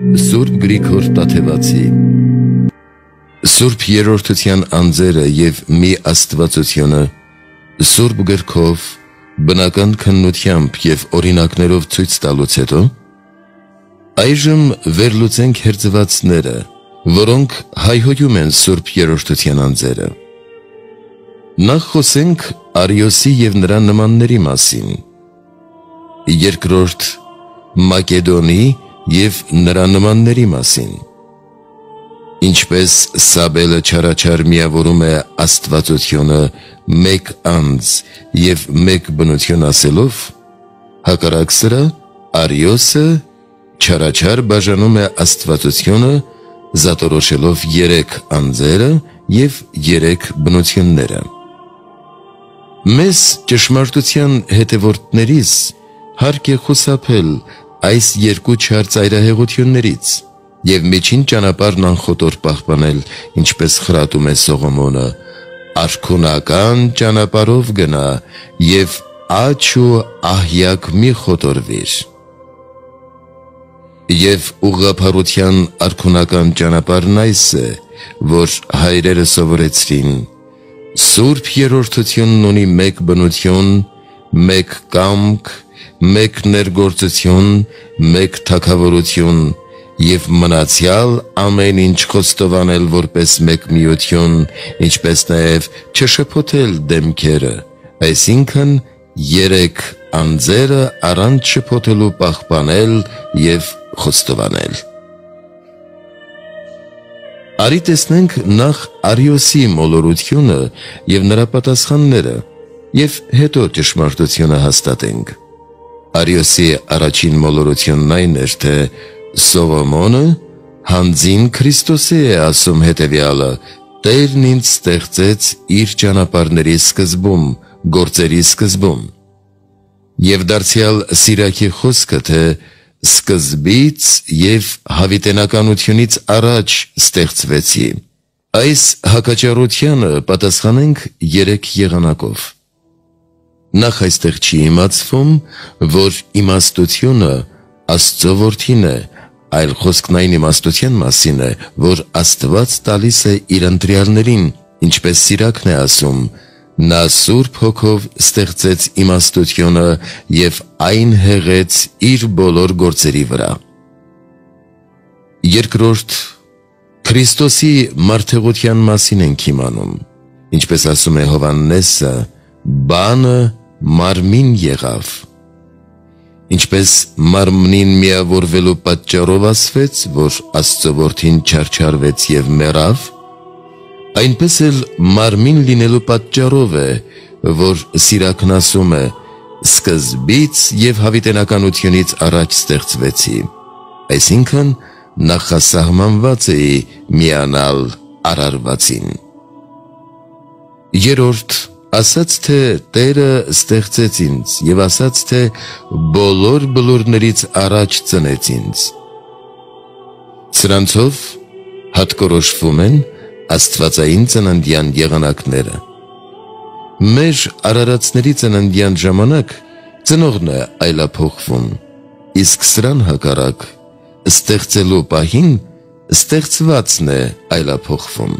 Սուրբ Գրիգոր Տաթևացի Սուրբ երրորդության անձերը եւ մի աստվածությունը Սուրբ գրքով բնական քննությամբ եւ օրինակներով ցույց տալուց հետո այժմ վերլուծենք հերձվածները, որոնք հայհոյում են Սուրբ երրորդության անձերը։ Նախ խոսենք Արիոսի եւ նրա նմանների մասին։ Երկրորդ Մակեդոնի եւ նրա նմանների մասին։ Ինչպես Սաբելը չարաչար միավորում է Աստվածությունը մեկ անձ եւ մեկ բնություն ասելով, հակառակ սրա Արիոսը չարաչար բաժանում է Աստվածությունը զատորոշելով երեք անձերը եւ երեք բնությունները։ Մեզ ճշմարտության հետևորդներից հարկ է խուսափել այս երկու չար ծայրահեղություններից եւ միջին ճանապարհն անխոտոր պահպանել, ինչպես խրատում է Սողոմոնը, արքունական ճանապարհով գնա եւ աչ ու ահյակ մի խոտորվիր։ Եվ ուղղափառության արքունական ճանապարհն այս է, որ հայրերը սովորեցրին։ Սուրբ երրորդությունն ունի մեկ բնություն, մեկ կամք, մեկ ներգործություն, մեկ թակավորություն եւ մնացյալ ամեն ինչ խոստովանել որպես մեկ միություն, ինչպես նաեւ չշփոթել դեմքերը, այսինքն երեք անձերը առանց շփոթելու պահպանել եւ խոստովանել։ Արի տեսնենք նախ Արիոսի մոլորությունը եւ նրա պատասխանները եւ հետո ճշմարտությունը հաստատենք։ Արիոսի առաջին մոլորությունն այն էր, թե Սողոմոնը հանձին Քրիստոսի է ասում հետևյալը. Տերն ինձ ստեղծեց իր ճանապարհների սկզբում, գործերի սկզբում։ Եվ դարձյալ Սիրակի խոսքը, թե սկզբից եւ հավիտենականությունից առաջ ստեղծվեցի։ Այս հակաճառությանը պատասխանենք երեք եղանակով։ Նախ այստեղ չի իմացվում, որ իմաստությունը Աստծո որդին է, այլ խոսքն այն իմաստության մասին է, որ Աստված տալիս է իր ընտրյալներին, ինչպես Սիրակն է ասում. Նա Սուրբ Հոգով ստեղծեց իմաստությունը եւ այն հեղեց իր բոլոր գործերի վրա։ Երկրորդ Քրիստոսի մարդեղության մասին ենք իմանում։ Ինչպես ասում է Հովաննեսը, բանը մարմին եղավ։ Ինչպես մարմնին միավորվելու պատճառով ասվեց, որ Աստծո չարչարվեց եւ մեռավ, այնպես էլ մարմին լինելու պատճառով է, որ Սիրակն ասում է. սկզբից եւ հավիտենականությունից առաջ ստեղծվեցի։ Այսինքն նախասահմանված էի միանալ արարվածին։ Երորդ ասաց թե Տերը ստեղծեց ինձ եւ ասաց թե բոլոր բլուրներից առաջ ծնեց ինձ։ Սրանցով հատկորոշվում են աստվածային ծննդյան եղանակները։ Մեր արարածների ծննդյան ժամանակ ծնողն է այլափոխվում, իսկ սրան հակառակ ստեղծելու պահին ստեղծվածն է այլափոխվում։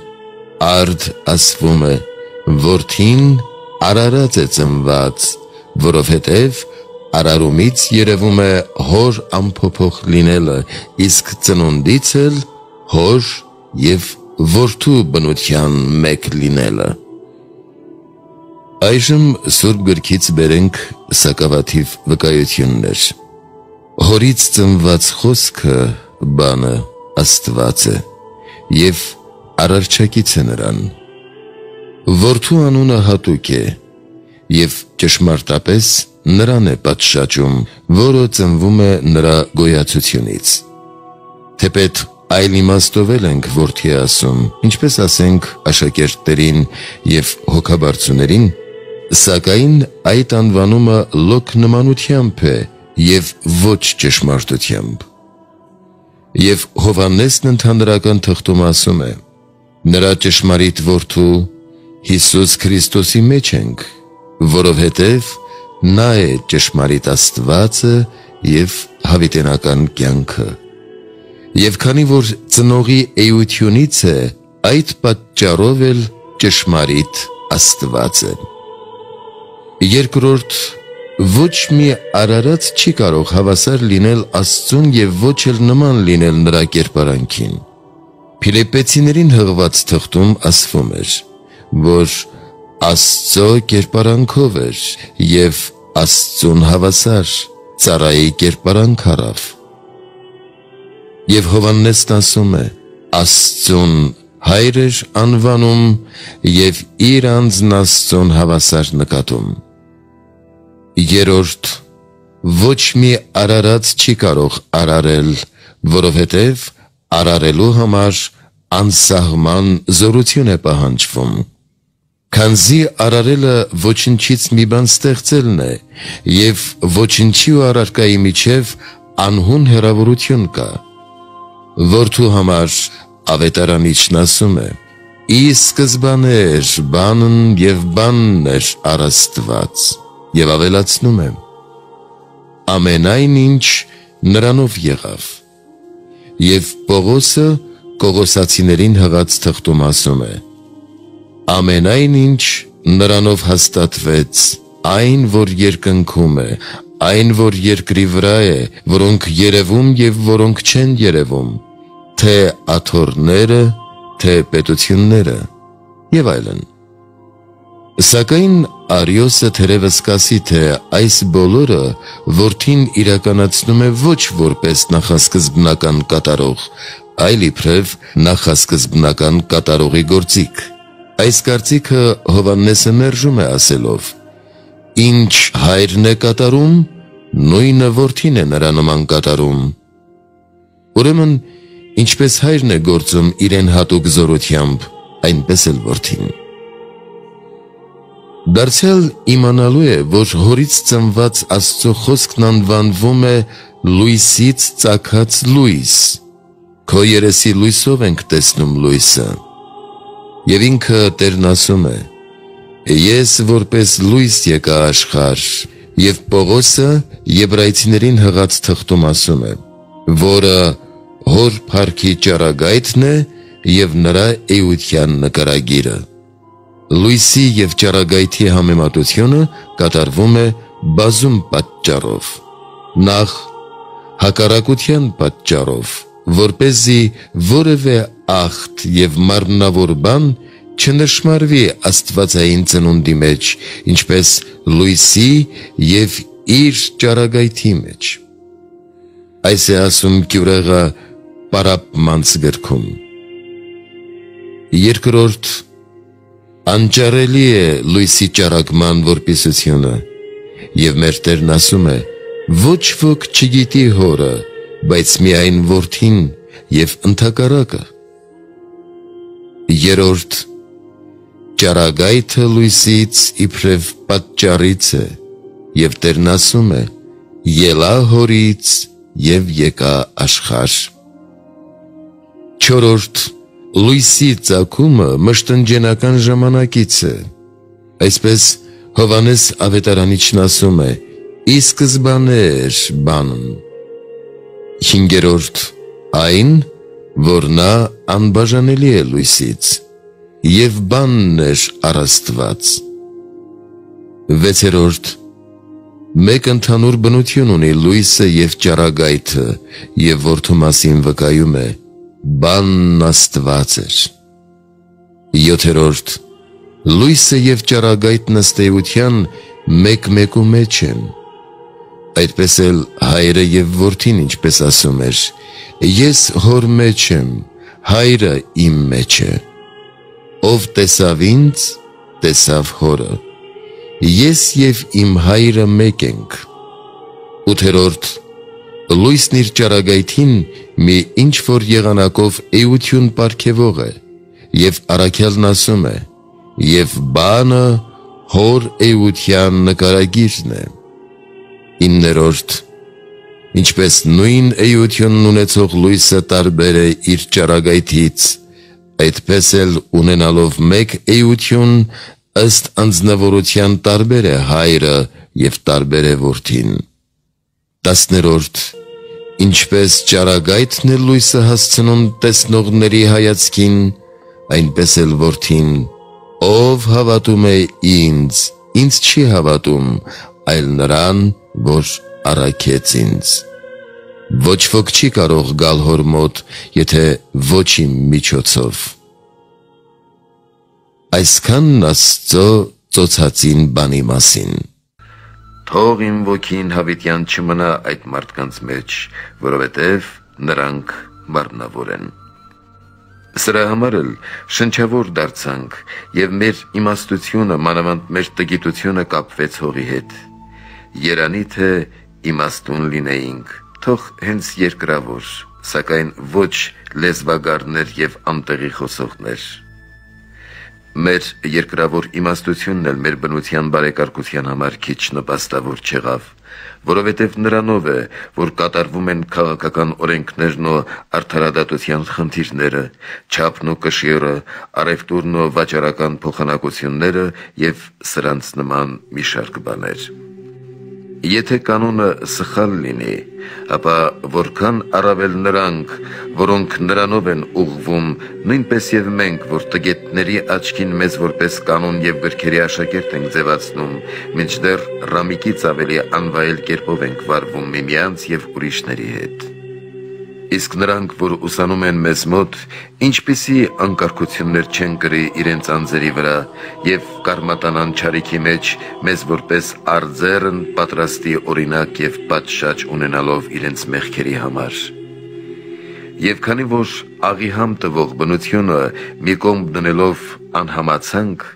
Արդ ասվում է Որդին արարած է ծնված, որովհետև արարումից երևում է հոր ամփոփող լինելը, իսկ ծնունդից էլ հոր եւ որդու բնության մեկ լինելը։ Այժմ Սուրբ գրքից բերենք սակավաթիվ վկայություններ։ Հորից ծնված խոսքը բանը Աստված է եւ արարչակից է նրան Որդու անունը հատուկ է եւ ճշմարտապես նրան է պատշաճում, որը ծնվում է նրա գոյացությունից։ Թեպետ այլ իմաստով ենք որդի ասում, ինչպես ասենք աշակերտներին եւ հոգաբարձուներին, սակայն այդ անվանումը լոկ նմանությամբ է եւ ոչ ճշմարտությամբ։ Եվ Հովաննեսն ընդհանրական թղթում ասում է. նրա ճշմարիտ որդու Հիսուս Քրիստոսի մեջ ենք, որովհետև նա է ճշմարիտ Աստվածը եւ հավիտենական կյանքը։ Եվ քանի որ ծնողի էությունից է, այդ պատճառով էլ ճշմարիտ Աստված է։ Երկրորդ ոչ մի արարած չի կարող հավասար լինել Աստծուն եւ ոչ էլ նման լինել նրա կերպարանքին։ Փիլիպեցիներին հղված թղթում ասվում էր, որ Աստծո կերպարանքով էր եւ Աստծուն հավասար ծառայի կերպարանք առավ։ Եվ Հովաննեսն ասում է. Աստծուն հայր էր անվանում եւ իր անձն Աստծուն հավասար նկատում։ Երորդ ոչ մի արարած չի կարող արարել, որովհետև արարելու համար անսահման զորություն է պահանջվում։ Քանզի արարելը ոչնչից մի բան ստեղծելն է, եւ ոչնչի ու առարկայի միջև անհուն հերավորություն կա որդու համար ավետարանիչն ասում է. «Ի սկզբանե էր բանն եւ բանն էր առաստված» եւ ավելացնում է. «Ամենայն ինչ նրանով եղավ»։ Եվ Պողոսը Կողոսացիներին հղած թղթում ասում է. «Ամենայն ինչ նրանով հաստատվեց, այն որ երկնքում է, այն որ երկրի վրա է, որոնք երևում եւ որոնք չեն երևում, թե աթորները, թե պետությունները եւ այլն։ Սակայն Արիոսը թերևս կասի, թե այս բոլորը որդին իրականացնում է ոչ որպես նախասկզբնական կատարող, այլ իբրև նախասկզբնական կատարողի գործիք։ Այս կարծիքը Հովաննեսը մերժում է ասելով. Ինչ հայրն է կատարում, նույնը որդին է նրա նման կատարում։ Ուրեմն, ինչպես հայրն է գործում իրեն հատուկ զորությամբ, այնպես էլ որդին։ Դարձյալ իմանալու է, որ հորից ծնված Աստծո խոսքն անվանվում է լույսից ծակած լույս։ Քո երեսի լույսով ենք տեսնում լույսը։ Եվ ինքը Տերն ասում է. Ես որպես լույս եկա աշխարհ, Եվ Պողոսը եբրայցիներին հղած թղթում ասում է, որը հոր փառքի ճարագայթն է եւ նրա էության նկարագիրը։ Լույսի եւ ճարագայթի համեմատությունը կատարվում է բազում պատճառով։ Նախ հակարակության պատճառով, որ เป զի որևէ ախտ եւ մարմնավոր բան չնշмарվի աստվածային ծնունդի մեջ, ինչպես լույսի եւ իր ճարագայթի մեջ։ Այս է ասում Գյուրեղը պարապմանց գրքում։ Երկրորդ անճարելի է լույսի ճարագման որպիսությունը եւ մեր Տերն ասում է ոչ ոք չգիտի հորը բայց միայն որդին եւ ընթակարակը երրորդ ճարագայթը լույսից իբրև պատճառից է, եւ Տերն ասում է. «Ելա հորից եւ եկա աշխարհ»։ Չորրորդ լույսի ցակումը մշտնջենական ժամանակից է։ Այսպես Հովանես Ավետարանիչն ասում է. «Ի սկզբանե էր բանն»։ Հինգերորդ այն, որ նա անբաժանելի է լույսից եւ բանն էր առաստված։ Վեցերորդ. Մեկ ընդհանուր բնություն ունի լույսը եւ ճարագայթը եւ որդու մասին վկայում է. Բանն աստված էր։ Յոթերորդ. Լույսը եւ ճարագայթն ըստեյության մեկ-մեկու մեջ են։ Այդպես էլ հայրը եւ որդին ինչպես ասում էր. Ես հոր մեջ եմ, հայրը իմ մեջ է։ Ով տեսավ ինձ, տեսավ հորը։ Ես եւ իմ հայրը մեկ ենք։ Ութերորդ լույսն իր ճարագայթին մի ինչ որ եղանակով էություն ապարգևող է եւ առաքյալն ասում է եւ բանը հոր էության նկարագիրն է իններորդ ինչպես նույն էությունն ունեցող լույսը տարբեր է իր ճարագայթից այդպես էլ ունենալով մեկ էություն, ըստ անձնավորության տարբեր է հայրը եւ տարբեր է որդին։ Տասներորդ Ինչպես ճարագայթն է լույսը հասցնում տեսնողների հայացքին, այնպես էլ որդին, ով հավատում է ինձ, ինձ չի հավատում, այլ նրան, որ առաքեց ինձ։ Ոչ ոք չի կարող գալ հոր մոտ, եթե ոչ իմ միջոցով։ Այսքանն Աստծո ծոցածին բանի մասին։ Թող իմ ոգին հավիտյան չմնա այդ մարդկանց մեջ, որովհետև նրանք մարմնավոր են։ Սրա համար էլ շնչավոր դարձանք եւ մեր իմաստությունը, մանավանդ մեր տգիտությունը կապվեց հողի հետ։ Երանի թե իմաստուն լինեինք, թող հենց երկրավոր, սակայն ոչ լեզվագարներ եւ անտեղի խոսողներ Մեր երկրավոր իմաստությունն էլ մեր բնության բարեկարգության համար քիչ նպաստավոր չեղավ, որովհետև նրանով է, որ կատարվում են քաղաքական օրենքներն ու արդարադատության խնդիրները, չափն ու կշիռը, արևտուրն ու վաճառական փոխանակությունները եւ սրանց նման մի շարք բաներ։ Եթե կանոնը սխալ լինի, ապա որքան առավել նրանք, որոնք նրանով են ուղվում, նույնպես եւ մենք, որ տգետների աչքին մեզ որպես կանոն եւ գրքերի աշակերտ ենք ձևացնում, մինչդեռ ռամիկից ավելի անվայել կերպով ենք վարվում միմյանց եւ ուրիշների հետ իսկ նրանք, որ ուսանում են մեզ մոտ, ինչպիսի անկարգություններ չեն գրի իրենց անձերի վրա եւ կարմատանան ճարիքի մեջ մեզ որպես արձերն պատրաստի օրինակ եւ պատշաճ ունենալով իրենց մեղքերի համար։ Եվ քանի որ աղի համ տվող բնությունը մի կողմ դնելով անհամացանք,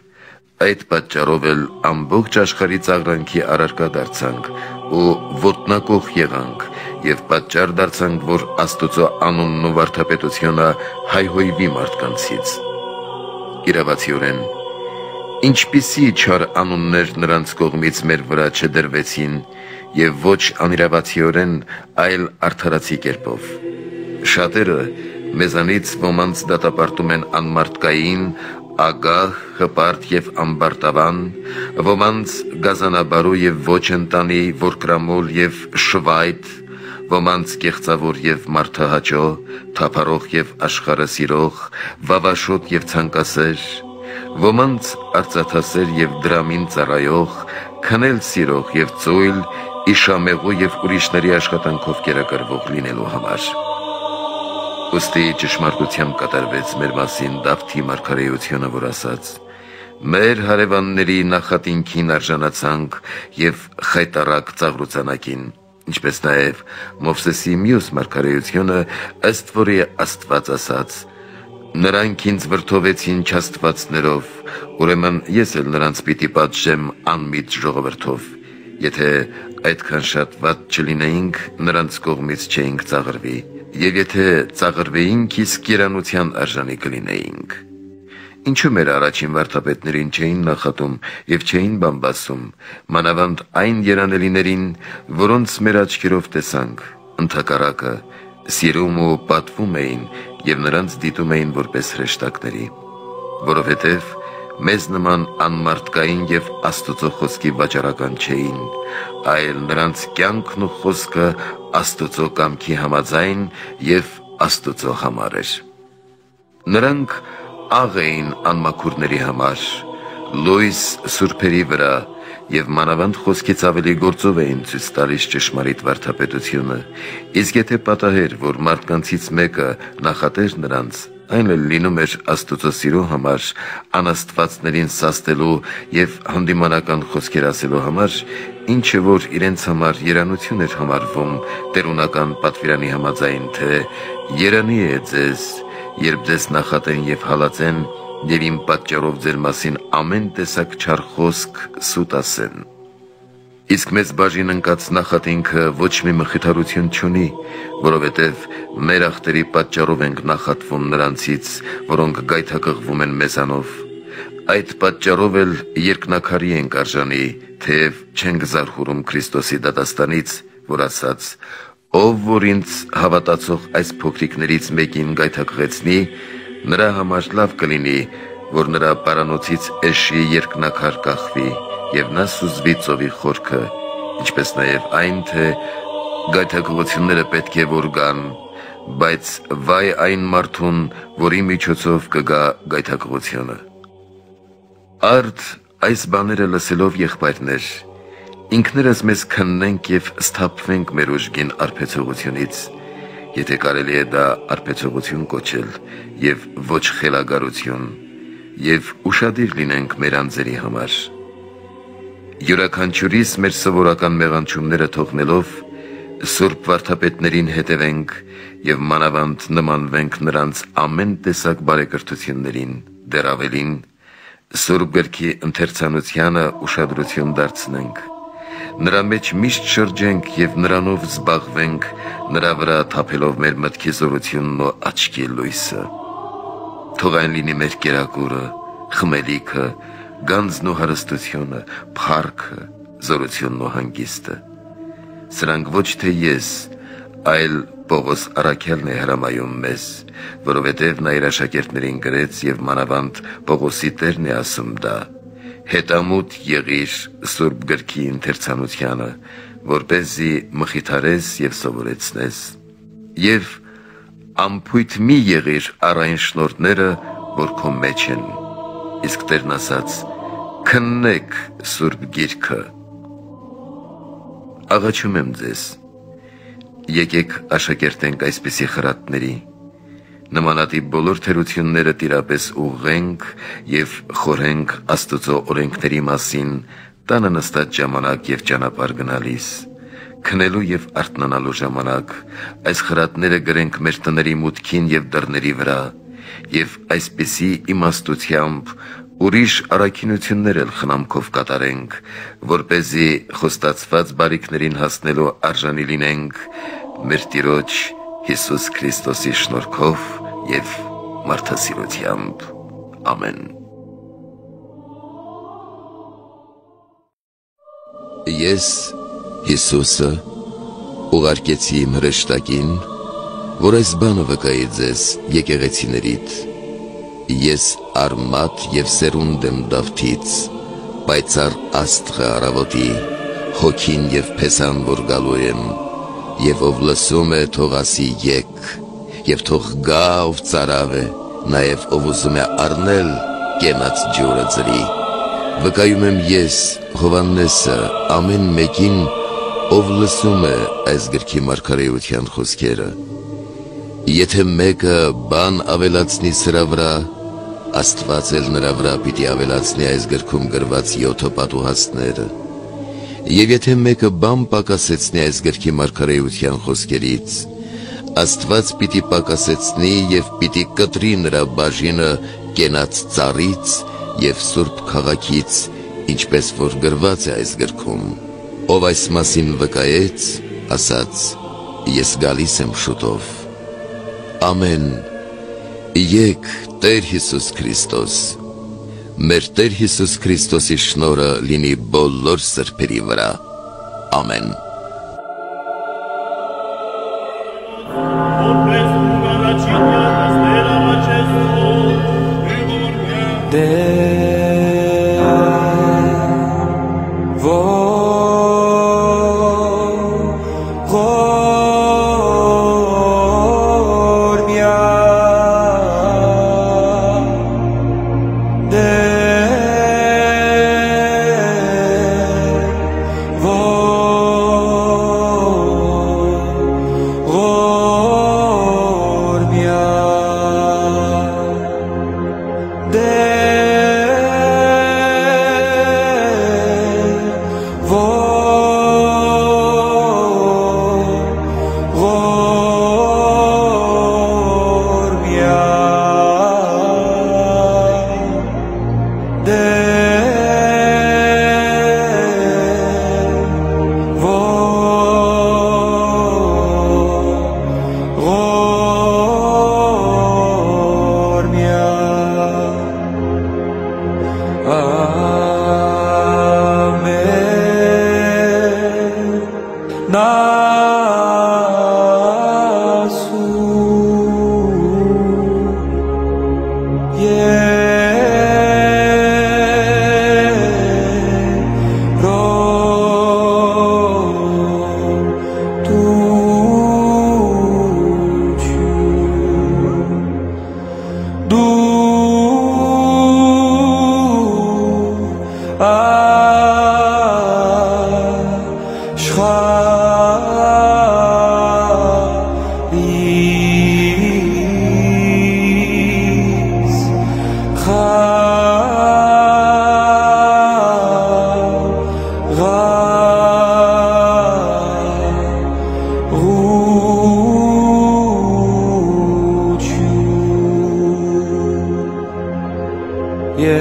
այդ պատճառով էլ ամբողջ աշխարհի ծաղրանքի առարկա դարձանք ու ոտնակող եղանք եւ պատճառ դարձանք, որ Աստուծո անունն ու վարդապետությունը հայհոյվի մարդկանցից։ Իրավացիորեն ինչպիսի չար անուններ նրանց կողմից մեր վրա չդրվեցին եւ ոչ անիրավացիորեն, այլ արդարացի կերպով։ Շատերը մեզանից ոմանց դատապարտում են անմարտկային, ագահ, հպարտ եւ ամբարտավան, ոմանց գազանաբարու եւ ոչ ընտանի, որ կրամոլ եւ շվայտ, ոմանց կեղծավոր եւ մարդահաճո, թափարող եւ աշխարհը սիրող, վավաշոտ եւ ցանկասեր, ոմանց արծաթասեր եւ դրամին ծառայող, քնել սիրող եւ ծույլ, իշամեղու եւ ուրիշների աշխատանքով կերակրվող լինելու համար։ Ոստի ճշմարտությամբ կատարվեց մեր մասին Դավթի մարգարեությունը, որ ասաց. Մեր հարևանների նախատինքին արժանացանք եւ խայտարակ ծաղրուցանակին ինչպես նաև Մովսեսի մյուս մարգարեությունը, ըստ որի Աստված ասաց. Նրանք ինձ վրթովեցին չաստվածներով, ուրեմն ես էլ նրանց պիտի պատժեմ անմիտ ժողովրդով։ Եթե այդքան շատ ված չլինեինք, նրանց կողմից չէինք ծաղրվի, եւ եթե ծաղրվեինք, իսկ երանության արժանի կլինեինք։ Ինչու մեր առաջին վարդապետներին չէին նախատում եւ չէին բամբասում, մանավանդ այն երանելիներին, որոնց մեր աչքերով տեսանք, ընթակարակը սիրում ու պատվում էին եւ նրանց դիտում էին որպես հրեշտակների, որովհետեւ մեզ նման անմարտկային եւ Աստծո խոսքի վաճառական չէին, այլ նրանց կյանքն ու խոսքը Աստծո կամքի համաձայն եւ Աստծո համար էր։ Նրանք աղ էին անմաքուրների համար, լույս սուրբերի վրա եւ մանավանդ խոսքից ավելի գործով էին ցույց տալիս ճշմարիտ վարդապետությունը, իսկ եթե պատահեր, որ մարդկանցից մեկը նախատեր նրանց, այն էլ լինում էր Աստծո սիրո համար, անաստվածներին սաստելու եւ հանդիմանական խոսքեր ասելու համար, ինչը որ իրենց համար երանություն էր համարվում տերունական պատվիրանի համաձայն, թե երանի է ձեզ երբ ձեզ նախատեն եւ հալածեն եւ իմ պատճառով ձեր մասին ամեն տեսակ չար խոսք սուտ ասեն։ Իսկ մեծ բաժին ընկած նախատինքը ոչ մի մխիթարություն չունի, որովհետև մեր ախտերի պատճառով ենք նախատվում նրանցից, որոնք գայթակղվում են մեզանով։ Այդ պատճառով էլ երկնակարի ենք արժանի, թեև չենք զարհուրում Քրիստոսի դատաստանից, որ ասաց. Ով որ ինձ հավատացող այս փոքրիկներից մեկին գայթակղեցնի, նրա համար լավ կլինի, որ նրա պարանոցից էշի երկնակար կախվի եւ նա սուզվի ծովի խորքը, ինչպես նաեւ այն թե Գայթակղությունները պետք է որ գան, բայց վայ այն մարդուն, որի միջոցով կգա գայթակղությունը։ Արդ այս բաները լսելով եղբայրներ, ինքներս մեզ քննենք եւ սթափվենք մեր ուժգին արբեցողությունից, եթե կարելի է դա արբեցողություն կոչել եւ ոչ խելագարություն, եւ ուշադիր լինենք մեր անձերի համար։ Յուրաքանչյուրիս մեր սովորական մեղանչումները թողնելով Սուրբ վարդապետներին հետևենք եւ մանավանդ նմանվենք նրանց ամեն տեսակ բարեկրթություններին, դեռ ավելին Սուրբ գրքի ընթերցանությանը ուշադրություն դարձնենք նրա մեջ միշտ շրջենք եւ նրանով զբաղվենք, նրա վրա թափելով մեր մտքի զորությունն ու աչքի լույսը։ Թող այն լինի մեր կերակուրը, խմելիքը, գանձն ու հարստությունը, փառքը, զորությունն ու հանգիստը։ Սրանք ոչ թե ես, այլ Պողոս Արաքելն է հրամայում մեզ, որովհետև նա իր աշակերտներին գրեց եւ մանավանդ Պողոսի տերն է ասում դա հետամուտ եղիր Սուրբ գրքի ընթերցանությանը, որպեսզի մխիթարես եւ սովորեցնես։ Եվ ամփույթ մի եղիր առայն շնորհները, որ քո մեջ են։ Իսկ Տերն ասաց. քննեք Սուրբ Գիրքը։ Աղաչում եմ ձեզ։ Եկեք աշակերտենք այսպիսի խրատների նմանատիպ բոլոր թերությունները տիրապես ուղենք եւ խորենք Աստծո օրենքների մասին տանը նստած ժամանակ եւ ճանապարհ գնալիս քնելու եւ արթնանալու ժամանակ այս խրատները գրենք մեր տների մուտքին եւ դռների վրա եւ այսպիսի իմաստությամբ ուրիշ առաքինություններ էլ խնամքով կատարենք, որ เป զի խոստացված բարիքներին հասնելու արժանի լինենք մեր Տիրոջ Հիսուս Քրիստոսի շնորհքով եւ մարդասիրությամբ. Ամեն Ես Հիսուսը ուղարկեցի իմ հրեշտակին, որ այս բանը վկայի ձեզ եկեղեցիներիդ։ Ես արմատ եւ սերունդ եմ Դավթից, պայծառ աստղը առավոտի, հոգին եւ փեսան որ գալու եմ եւ ով լսում է թող ասի եկ եւ թող գա ով ծարավ է նաեւ ով ուզում է առնել կենաց ջուրը ծրի վկայում եմ ես Հովաննեսը ամեն մեկին ով լսում է այս գրքի մարգարեության խոսքերը եթե մեկը բան ավելացնի սրա վրա Աստված էլ նրա վրա պիտի ավելացնի այս գրքում գրված 7 պատուհասները Եվ եթե մեկը բան պակասեցնի այս գրքի մարգարեության խոսքերից, Աստված պիտի պակասեցնի եւ պիտի կտրի նրա բաժինը կենաց ծառից եւ սուրբ քաղաքից, ինչպես որ գրված է այս գրքում։ Ով այս մասին վկայեց, ասաց. Ես գալիս եմ շուտով։ Ամեն։ Եկ Տեր Հիսուս Քրիստոս մեր Տեր Հիսուս Քրիստոսի շնորհը լինի բոլոր սրբերի վրա։ Ամեն։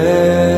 é.